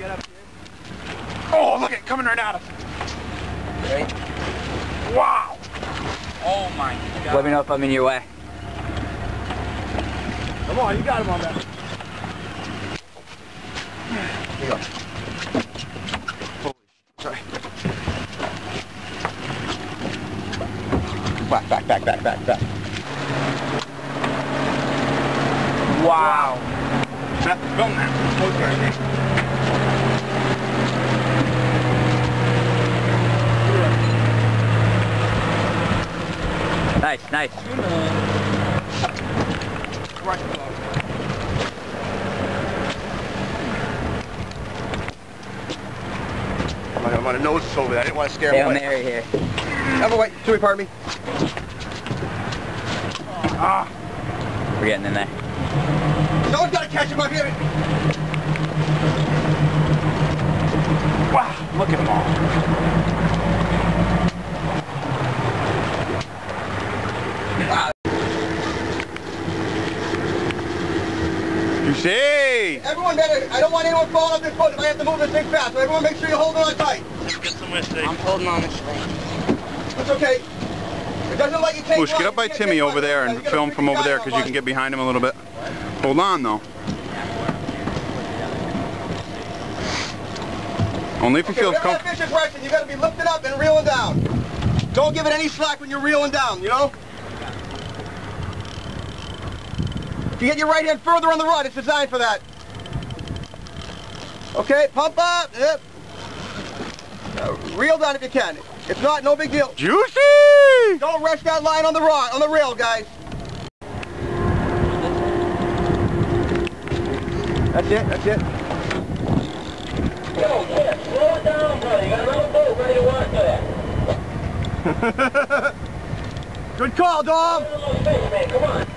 get up here. Oh, look at coming right at us. Great. Wow. Oh my god. Let me know if I'm in your way. Come on, you got him on that. Here you go. Holy sorry. Back, back, back, back, back, back. Wow. wow. the film now. Okay. Nice. I'm on, I'm on a nose over there. I didn't want to scare him Hail away. Mary here. Have a wait. Sorry, pardon me. Ah. We're getting in there. Someone's got to catch him up here. Wow, look at them all. You see? Everyone better, I don't want anyone falling off this boat if I have to move this thing fast, so everyone make sure you hold it on tight. I'm holding on this thing. It's okay. It doesn't let you take Bush, get up by Timmy over there and film from over there because you can get behind him a little bit. Hold on though. Only if you Okay, feels whatever that comfortable. fish is resting, you gotta be lifting up and reeling down. Don't give it any slack when you're reeling down, you know? If you get your right hand further on the rod, it's designed for that. Okay, pump up. Yep. Uh, reel down if you can. If not, no big deal. Juicy! Don't rush that line on the rod, on the rail, guys. That's it, that's it. Yo, kid, slow it down, brother. You got another boat ready to work there. Good call, Dom. A little. Come on.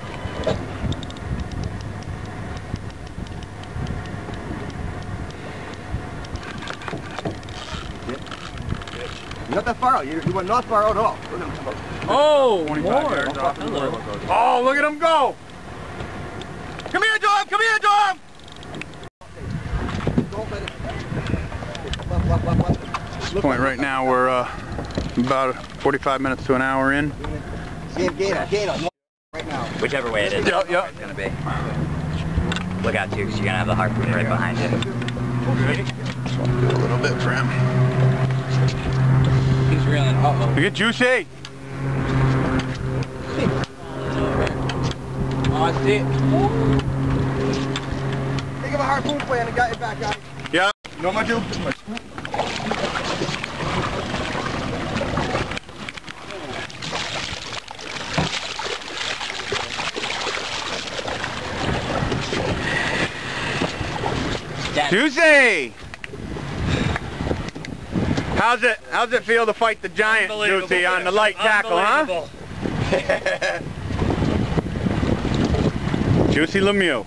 You're not that far out. You, you were not far out at all. Look at him. Oh, 25 more. yards off. Hello. Oh, look at him go. Come here, Dom. Come here, Dom. Left. This point right now we're uh, about 45 minutes to an hour in. See gain, gain on. Right now. Whichever way it is. Yep, yep. It's gonna be. Look out too, 'cause you're gonna have the harpoon right behind you. Do a little bit for him. He's reeling. Uh-oh. Look at Juicy! Oh, I see it. Think of a harpoon plan and got it back, guys. Yeah. No more do. Juicy! How's it, how's it feel to fight the giant, Juicy, on the light tackle, huh? Juicy Lemieux.